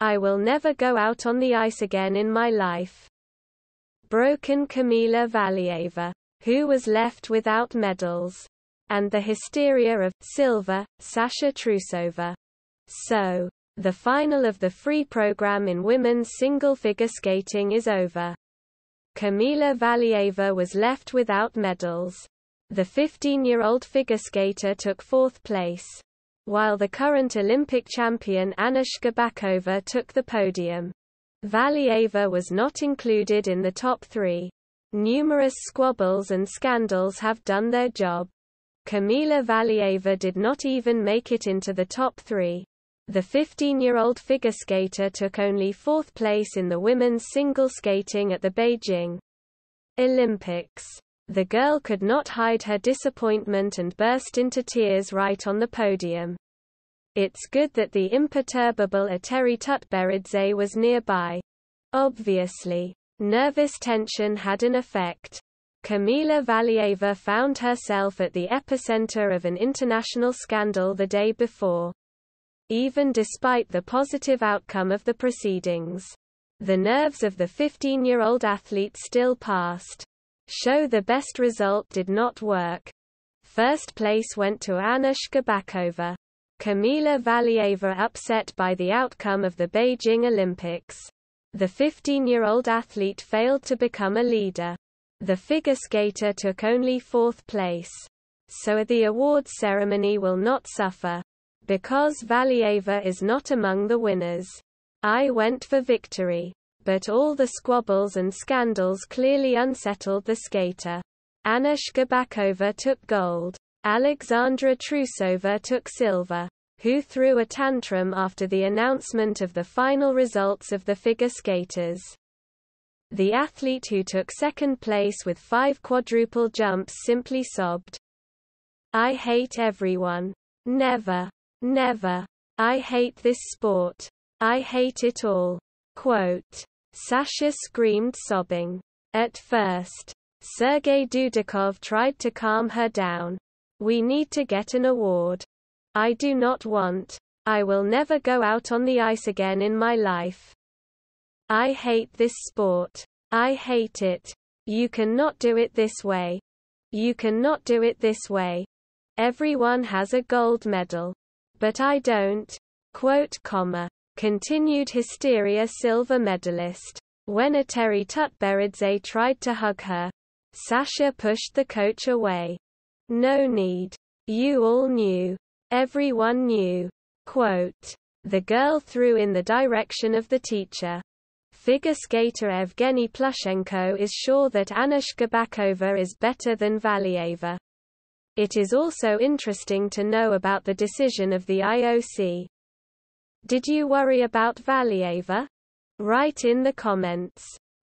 I will never go out on the ice again in my life. Broken Kamila Valieva, who was left without medals. And the hysteria of silver, Sasha Trusova. So, the final of the free program in women's single figure skating is over. Kamila Valieva was left without medals. The 15-year-old figure skater took fourth place, while the current Olympic champion Anna Shcherbakova took the podium. Valieva was not included in the top three. Numerous squabbles and scandals have done their job. Kamila Valieva did not even make it into the top three. The 15-year-old figure skater took only fourth place in the women's single skating at the Beijing Olympics. The girl could not hide her disappointment and burst into tears right on the podium. It's good that the imperturbable Eteri Tutberidze was nearby. Obviously, nervous tension had an effect. Kamila Valieva found herself at the epicenter of an international scandal the day before. Even despite the positive outcome of the proceedings, the nerves of the 15-year-old athlete still passed. Show the best result did not work. First place went to Anna Shcherbakova. Kamila Valieva upset by the outcome of the Beijing Olympics. The 15-year-old athlete failed to become a leader. The figure skater took only fourth place. So the awards ceremony will not suffer. Because Valieva is not among the winners. I went for victory. But all the squabbles and scandals clearly unsettled the skater. Anna Shcherbakova took gold. Alexandra Trusova took silver, who threw a tantrum after the announcement of the final results of the figure skaters. The athlete who took second place with five quadruple jumps simply sobbed. I hate everyone. Never. Never. I hate this sport. I hate it all. Quote. Sasha screamed sobbing. At first, Sergei Dudakov tried to calm her down. We need to get an award. I do not want. I will never go out on the ice again in my life. I hate this sport. I hate it. You cannot do it this way. You cannot do it this way. Everyone has a gold medal. But I don't. Quote, comma, continued hysteria silver medalist. When Eteri Tutberidze tried to hug her, Sasha pushed the coach away. No need. You all knew. Everyone knew. Quote, the girl threw in the direction of the teacher. Figure skater Evgeny Plushenko is sure that Anna Shcherbakova is better than Valieva. It is also interesting to know about the decision of the IOC. Did you worry about Valieva? Write in the comments.